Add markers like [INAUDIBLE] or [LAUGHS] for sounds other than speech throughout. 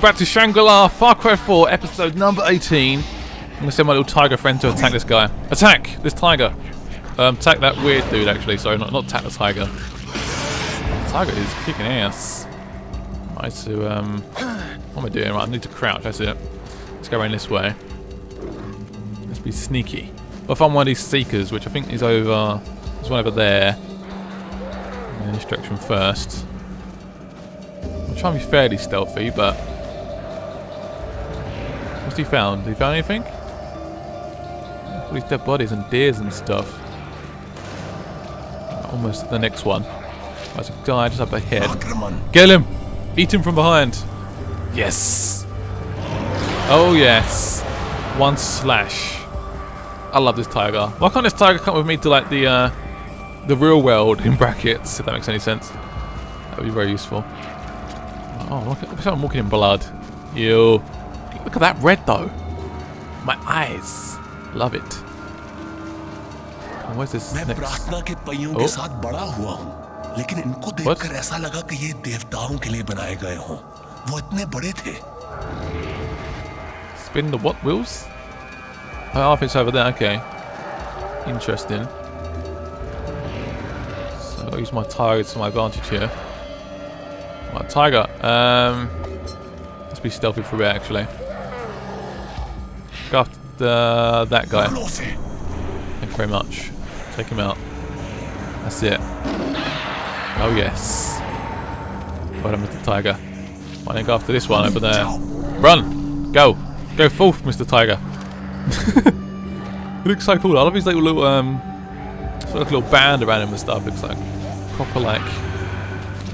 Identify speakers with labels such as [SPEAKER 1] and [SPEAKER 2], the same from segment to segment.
[SPEAKER 1] Back to Shangri-La, Far Cry 4, episode number 18. I'm gonna send my little tiger friend to attack this guy. Attack this tiger. Um, attack that weird dude actually. Sorry, not not attack the tiger. The tiger is kicking ass. Right, so um, what am I doing? Right, I need to crouch. That's it. Let's go around this way. Let's be sneaky. Well, I found one of these seekers, which I think is over. There's one over there. In this direction first. I'm trying to be fairly stealthy, but he found? He found anything? All these dead bodies and deers and stuff. Almost the next one. There's a guy just up ahead. Kill him! Eat him from behind. Yes. Oh yes. One slash. I love this tiger. Why can't this tiger come with me to like the uh, the real world in brackets? If that makes any sense. That would be very useful. Oh, look at I'm walking in blood. Ew. Look at that red though. My eyes. Love it. Where's this
[SPEAKER 2] मैं
[SPEAKER 1] next?
[SPEAKER 2] प्रार्थना के पहियों
[SPEAKER 1] Oh.
[SPEAKER 2] के साथ बड़ा हुआ हूँ लेकिन इनको देखकर ऐसा लगा कि ये देवताओं के लिए बनाए गए हों वो इतने बड़े थे
[SPEAKER 1] Spin the what wheels? Oh, I think it's over there. Okay. Interesting. So I'll use my tiger to my advantage here. My tiger. Um, To be stealthy for a bit, actually. Go after uh, that guy. Thank you very much. Take him out. That's it. Oh, yes. Well done, Mr. Tiger. Why don't go after this one over there? Run! Go! Go forth, Mr. Tiger. [LAUGHS] it looks so cool. I love his little, little um, sort of little band around him and stuff. Looks like proper, like,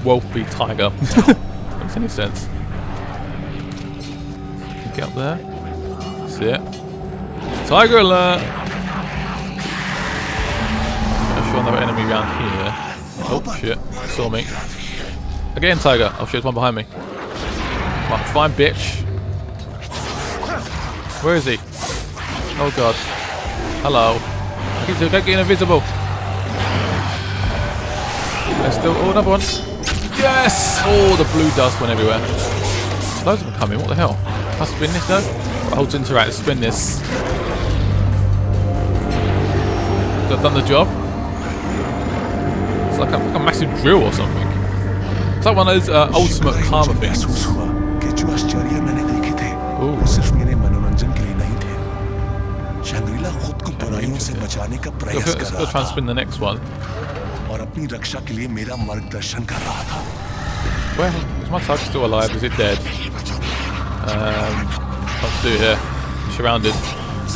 [SPEAKER 1] wealthy tiger. [LAUGHS] Makes any sense. Get up there. See it. Tiger alert! I'm sure another enemy around here. Oh shit! Saw me. Again, tiger. Oh shit! There's one behind me. Fine, bitch. Where is he? Oh god. Hello. I keep getting invisible. There's still oh, another one. Yes! Oh, the blue dust went everywhere. Loads of them coming. What the hell? Can I spin this though? Right, hold to interact. Spin this. Has that done the job? It's like a, like a massive drill or something. It's like one of those uh, ultimate karma things.
[SPEAKER 2] महसूस हुआ कि जो आश्चर्य मैंने देखे थे
[SPEAKER 1] ओह।
[SPEAKER 2] वो सिर्फ मेरे मनोरंजन के लिए नहीं थे शंग्रीला खुद को बुराइयों से बचाने का
[SPEAKER 1] Let's
[SPEAKER 2] प्रयास
[SPEAKER 1] go,
[SPEAKER 2] कर
[SPEAKER 1] let's go
[SPEAKER 2] रहा
[SPEAKER 1] try and
[SPEAKER 2] था
[SPEAKER 1] spin the next one.
[SPEAKER 2] और अपनी रक्षा के लिए मेरा मार्गदर्शन कर रहा था
[SPEAKER 1] Where is my tiger still alive? Is it dead? Um, what to do here? Surrounded.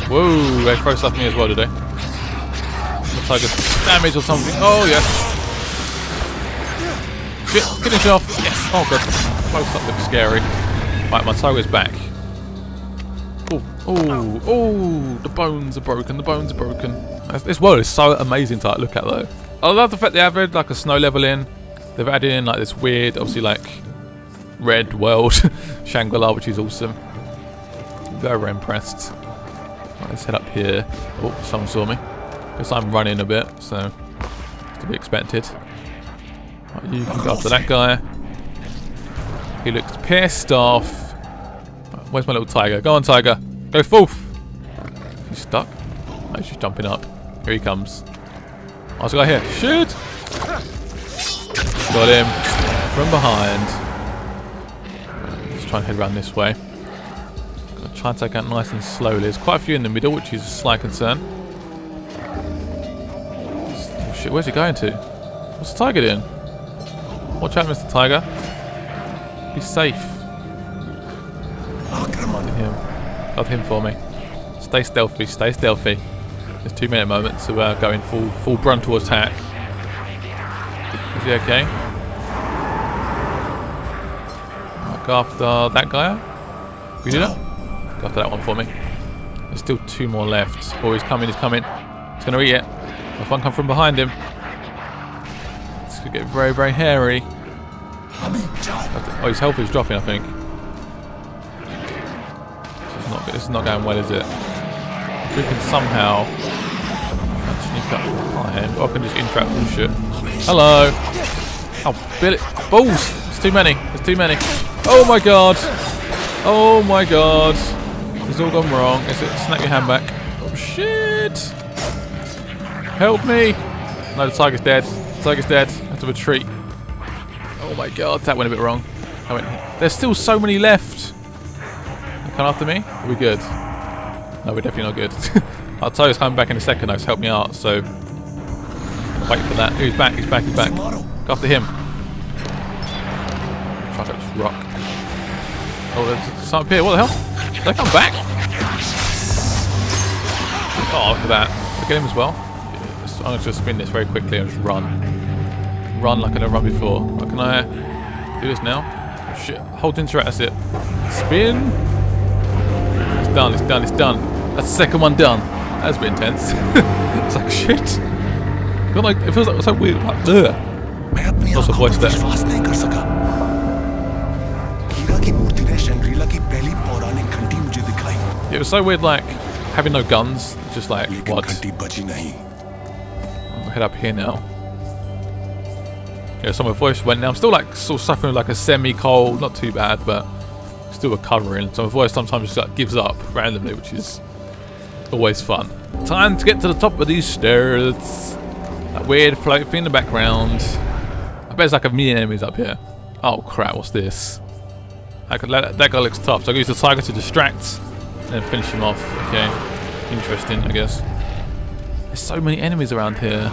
[SPEAKER 1] Whoa, they throw stuff at me as well, did they? The tiger's damage or something. Oh, yes. Shit, finish off. Yes. Oh, God. Close up looks scary. Right, my tiger's back. Oh, oh, oh, the bones are broken, the bones are broken. This- world is so amazing to like, look at though. I love the fact they added like a snow level in. They've added in like this weird, obviously like red world, [LAUGHS] Shangri-La, which is awesome. Very, impressed. Right, let's head up here. Oh, someone saw me. Guess I'm running a bit, so to be expected. Right, you can go after that guy. He looks pissed off. Right, Where's my little tiger? Go on, tiger. Go forth. He's stuck. Oh, he's just jumping up. Here he comes. Oh, there's a guy here. Shoot! Got him from behind try and head around this way. Gonna try and take out nice and slowly. There's quite a few in the middle, which is a slight concern. Oh shit, where's he going to? What's the tiger doing? Watch out, Mr. Tiger. Be safe. Oh. Him. Him for me. Stay stealthy, stay stealthy. There's two minute moments, to uh, go in going full, full frontal attack. Is he okay? after that guy. We do that? Go after that one for me. There's still two more left. Oh, he's coming, he's coming. He's going to eat it. If one come from behind him. This could get very, very hairy. Oh, his health is dropping, I think. This is not, this is not going well, is it? If we can somehow sneak up behind, or I can just entrap bullshit. Hello! Oh, Billy! Balls! It's too many. It's too many. Oh my god! Oh my god. It's all gone wrong. Is it snap your hand back? Oh shit. Help me. No, the tiger's dead. The tiger's dead. I have to retreat. Oh my god, that went a bit wrong. I went, there's still so many left. Come after me? Are we good? No, we're definitely not good. [LAUGHS] Our tiger's coming back in a second though, to help me out, so wait for that. He's back, he's back, he's back. Go after him. Project Rock. Oh, there's something up here. What the hell? They come back? Oh, look at that. Look at him as well. I'm going to spin this very quickly and just run. Run like I never run before. How can I do this now? Hold shit. Hold interact, that's it. Spin. It's done, it's done, it's done. That's the second one done. That's a bit intense. [LAUGHS] it's like shit. It, like, it feels like it's so weird. Like, ugh.
[SPEAKER 2] What's
[SPEAKER 1] voice there? was so weird, like, having no guns. Just like, what? I'll head up here now. Yeah, so my voice went now. I'm still like still suffering like a semi-cold, not too bad, but still recovering. So my voice sometimes just like gives up randomly, which is always fun. Time to get to the top of these stairs. That weird float thing in the background. I bet there's like a million enemies up here. Oh crap, what's this? That, that guy looks tough, so I can use the tiger to distract and finish him off. Okay, interesting, I guess. There's so many enemies around here.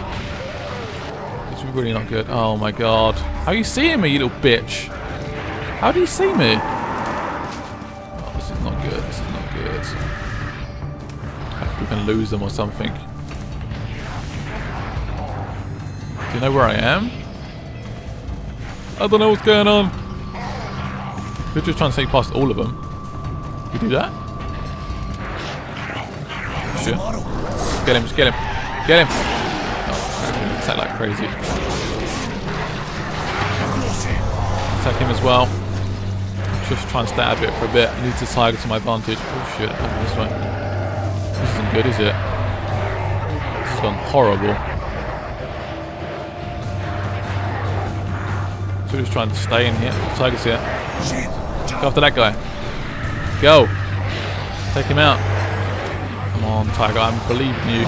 [SPEAKER 1] It's really not good. Oh my god. How are you seeing me, you little bitch? How do you see me? Oh, this is not good. This is not good. We can lose them or something. Do you know where I am? I don't know what's going on. We're just trying to sneak past all of them. You do that?
[SPEAKER 2] मारो
[SPEAKER 1] Get him, just get him. Get him. Oh, attack like crazy. Attack him as well. Just try and of it for a bit. I need the tiger to my advantage. Oh shit, this way. This isn't good, is it? This has gone horrible. So we're just trying to stay in here. Tiger's here. Go after that guy. Go. Take him out. Come on, Tiger, I believe in you.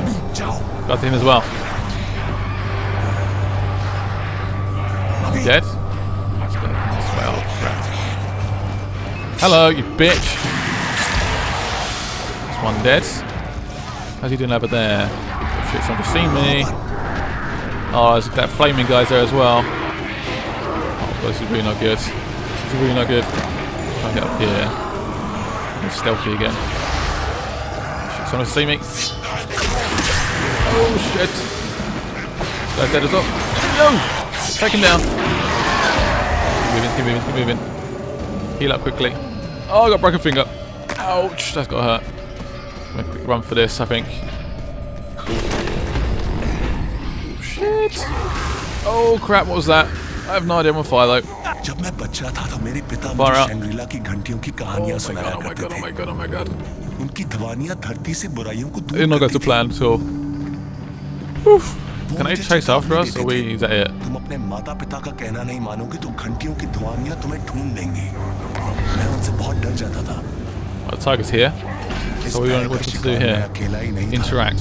[SPEAKER 1] Got him as well. Dead? Hello, you bitch. That's one dead. How's he doing over there? Shit's trying seen me. Oh, there's that flaming guy there as well. Oh, this is really not good. This is really not good. Try to get up here. I'm stealthy again. Shit, someone see me. Oh shit. This guy's dead as well. No! Take him down. Keep moving, keep moving, keep moving. Heal up quickly. Oh, I got a broken finger. Ouch, that's got hurt. I'm gonna quick run for this, I think. Oh, shit. Oh crap, what was that? I have no idea I'm on fire though.
[SPEAKER 2] जब मैं बच्चा था तो मेरे पिता
[SPEAKER 1] Far
[SPEAKER 2] मुझे
[SPEAKER 1] out.
[SPEAKER 2] Shangrila की घंटियों की
[SPEAKER 1] Oh
[SPEAKER 2] कहानियां
[SPEAKER 1] my
[SPEAKER 2] सुनाया
[SPEAKER 1] god, oh my
[SPEAKER 2] करते
[SPEAKER 1] god, oh my
[SPEAKER 2] थे
[SPEAKER 1] god, oh my god.
[SPEAKER 2] उनकी दवानियाँ धरती से बुराइयों को दूर करती थी।
[SPEAKER 1] plan, so...
[SPEAKER 2] Oof.
[SPEAKER 1] Can I try
[SPEAKER 2] soft
[SPEAKER 1] rust or
[SPEAKER 2] wait,
[SPEAKER 1] is that it?
[SPEAKER 2] तुम अपने माता पिता का कहना नहीं मानोगे तो घंटियों की धुआनियाँ तुम्हें ढूंढ लेंगी मैं उनसे बहुत डर जाता था
[SPEAKER 1] Our target's here. So
[SPEAKER 2] we
[SPEAKER 1] want to do here. Interact.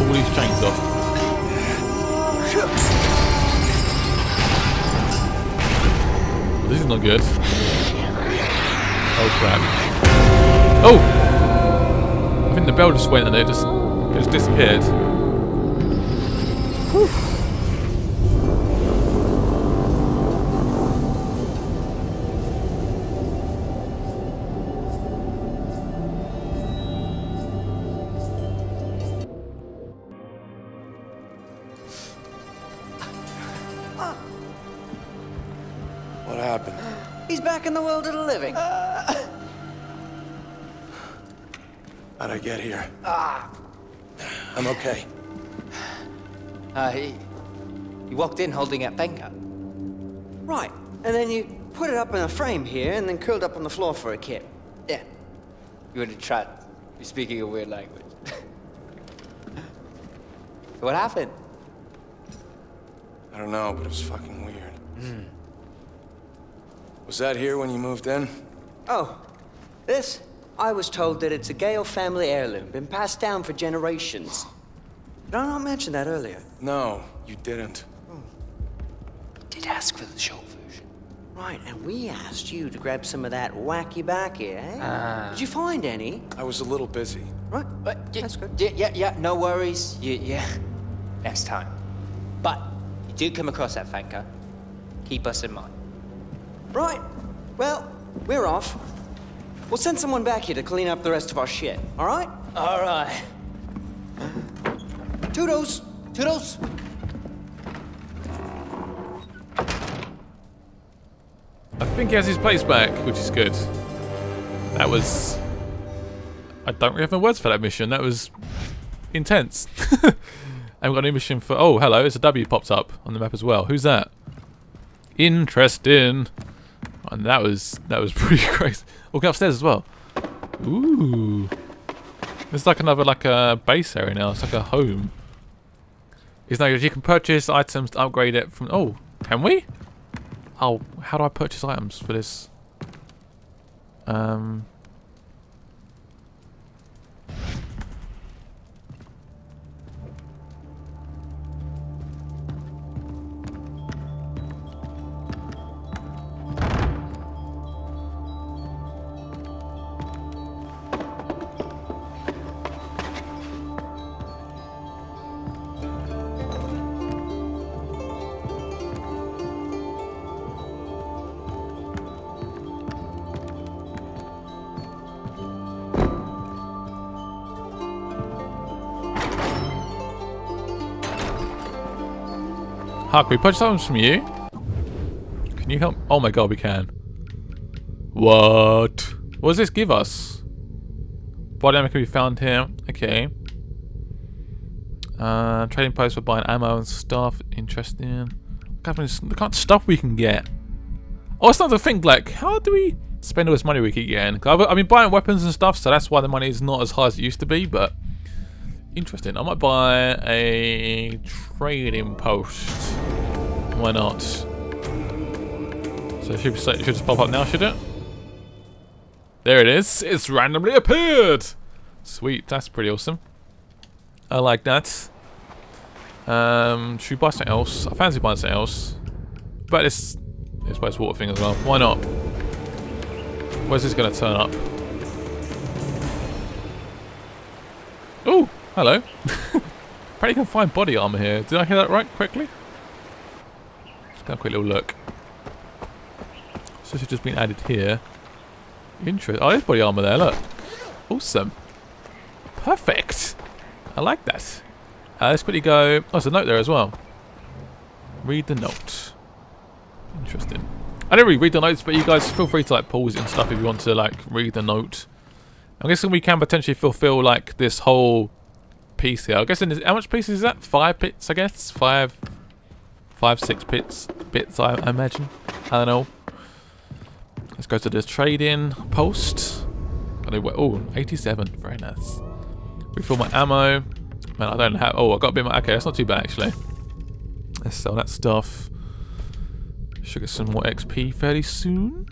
[SPEAKER 1] All these chains off. This is not good. Oh crap. Oh! I think the bell just went and it just it just disappeared. Whew.
[SPEAKER 3] I get here? Ah! I'm okay.
[SPEAKER 4] Uh, he, he walked in holding that finger. Right, and then you put it up in a frame here and then curled up on the floor for a kip. Yeah. You want to try You're speaking a weird language. [LAUGHS] what happened?
[SPEAKER 3] I don't know, but it was fucking weird. Was that here when you moved in?
[SPEAKER 4] Oh, this? I was told that it's a Ghale family heirloom, been passed down for generations. Did I not mention that earlier?
[SPEAKER 3] No, you didn't. Hmm.
[SPEAKER 4] Did ask for the short version. Right, and we asked you to grab some of that wacky backy, eh? Ah. Did you find any?
[SPEAKER 3] I was a little busy.
[SPEAKER 4] Right, uh,
[SPEAKER 5] But y-
[SPEAKER 4] that's good.
[SPEAKER 5] Yeah, yeah, yeah, no worries. You, yeah, next time. But you do come across that Fanka. Keep us in mind.
[SPEAKER 4] Right, well, we're off. We'll send someone back here to clean up the rest of our shit, all right?
[SPEAKER 5] All right.
[SPEAKER 4] Toodles!
[SPEAKER 5] Toodles.
[SPEAKER 1] I think he has his place back, which is good. That was... I don't really have no words for that mission. That was intense. [LAUGHS] and we've got a new mission for... Oh, hello. It's a W popped up on the map as well. Who's that? Interesting. And that was that was [LAUGHS] pretty crazy. We'll go upstairs as well. Ooh. It's like another like a base area now. It's like a home. It's like you can purchase items to upgrade it from... Oh, can we? Oh, how do I purchase items for this? Um. Huck, we purchase items from you? Can you help? Oh my god, we can. What? What does this give us? Body armor can be found here. Okay. Uh, trading post for buying ammo and stuff. Interesting. The kind of stuff we can get. Oh, it's not to think like, how do we spend all this money we keep getting? I've, I've been buying weapons and stuff, so that's why the money is not as high as it used to be. But interesting. I might buy a trading post. Why not? So it should, it should just pop up now, should it? There it is. It's randomly appeared. Sweet. That's pretty awesome. I like that. Um, should we buy something else? I fancy buying something else. But this, this waste water thing as well. Why not? Where's this going to turn up? Oh, hello. [LAUGHS] You can find body armor here. Did I hear that right quickly? Let's have a quick little look. So this has just been added here. Interesting. Oh, there's body armor there, look. Awesome. Perfect. I like that. Uh, let's quickly go... Oh, there's a note there as well. Read the note. Interesting. I don't really read the notes, but you guys feel free to like pause it and stuff if you want to like read the note. I'm guessing we can potentially fulfill like this whole piece here. I'm guessing how much pieces is that? Five bits, I guess. Five, five, six bits, bits. I, I imagine. I don't know. Let's go to this trading post. Oh, 87. Very nice. Refill my ammo. Man, I don't have. Oh, I got a bit more. Okay, that's not too bad actually. Let's sell that stuff. Should get some more XP fairly soon.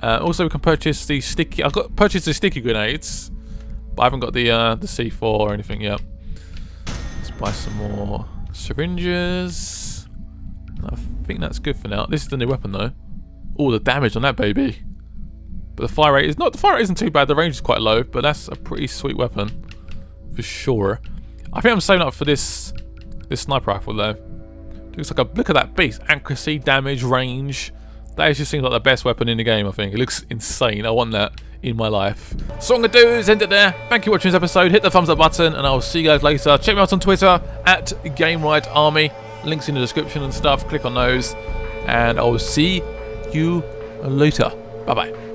[SPEAKER 1] Uh, also, we can purchase the sticky. I've got purchased the sticky grenades, but I haven't got the uh, the C4 or anything yet. Let's buy some more syringes. I think that's good for now. This is the new weapon though. All the damage on that baby. But the fire rate is not. The fire rate isn't too bad. The range is quite low, but that's a pretty sweet weapon for sure. I think I'm saving up for this this sniper rifle though. Looks like a look at that beast. Accuracy, damage, range. That just seems like the best weapon in the game, I think. It looks insane. I want that in my life. So I'm to do is end it there. Thank you for watching this episode. Hit the thumbs up button and I'll see you guys later. Check me out on Twitter at GameRiotArmy. Links in the description and stuff. Click on those. And I'll see you later. Bye-bye.